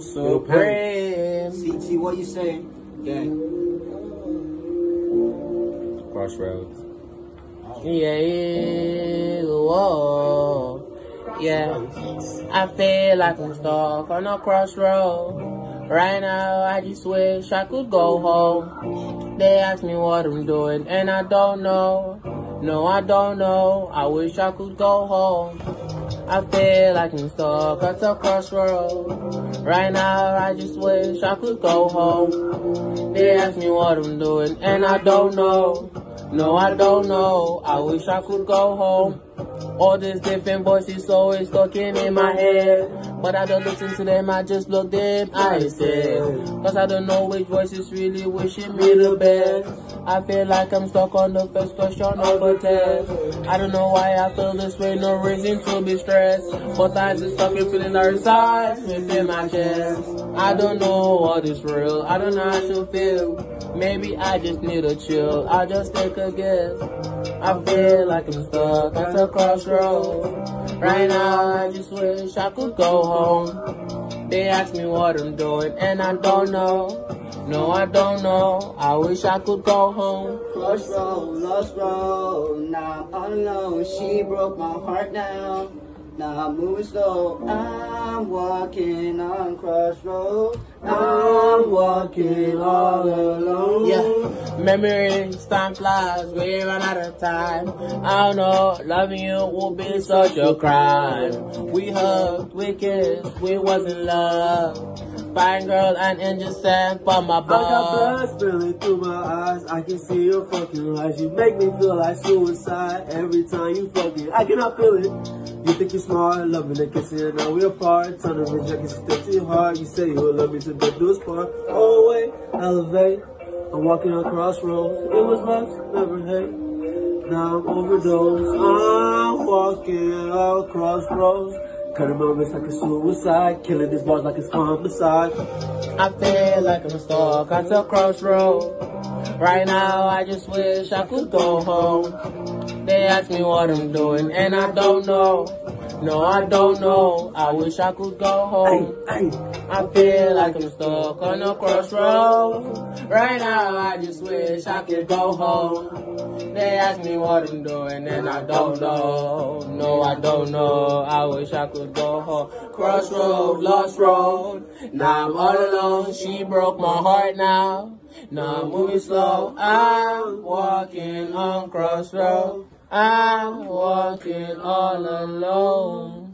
Supreme. CT, what you say? Gang. Crossroads. Yeah, yeah, whoa. Yeah. I feel like I'm stuck on a crossroad. Right now, I just wish I could go home. They ask me what I'm doing, and I don't know. No, I don't know. I wish I could go home. I feel like I'm stuck at a crossroad. Right now, I just wish I could go home. They ask me what I'm doing, and I don't know. No, I don't know. I wish I could go home. All these different voices always talking in my head. But I don't listen to them, I just look them I said. Cause I don't know which voice is really wishing me the best. I feel like I'm stuck on the first question of a test. I don't know why I feel this way, no reason to be stressed. But I just stuck in feeling our sides within my chest. I don't know what is real, I don't know how should feel. Maybe I just need a chill, I just take a guess. I feel like I'm stuck at a crossroad. Right now, I just wish I could go home. They ask me what I'm doing, and I don't know. No, I don't know. I wish I could go home. Crossroad, lost road. Now I'm alone. She broke my heart now. Now I'm moving slow. I'm walking on crossroads. I'm walking all alone. Yeah, memories, time flies, we run out of time. I don't know, loving you will be such a crime. We hugged, we kissed, we was in love. Fine girl and angel sent for my boy. I got blood spilling through my eyes. I can see your fucking lies. You make me feel like suicide every time you fucking. I cannot feel it. You think you're smart, loving and kissing, now we're apart. Turn to reject it, step to your heart. You say you'll love me to death, do part. Oh wait, elevate. I'm walking on crossroads. It was love, never hate. Now I'm overdosed. I'm walking on crossroads. Cutting my wrist like a suicide. Killing these bars like it's homicide. I feel like I'm stuck at a crossroad. Right now, I just wish I could go home. They ask me what I'm doing, and I don't know. No, I don't know. I wish I could go home. I feel like I'm stuck on a crossroad. Right now, I just wish I could go home. They ask me what I'm doing, and I don't know. No, I don't know. I wish I could go home. Crossroad, lost road. Now I'm all alone. She broke my heart now. Now I'm moving slow. I'm walking on crossroad. I'm walking all alone.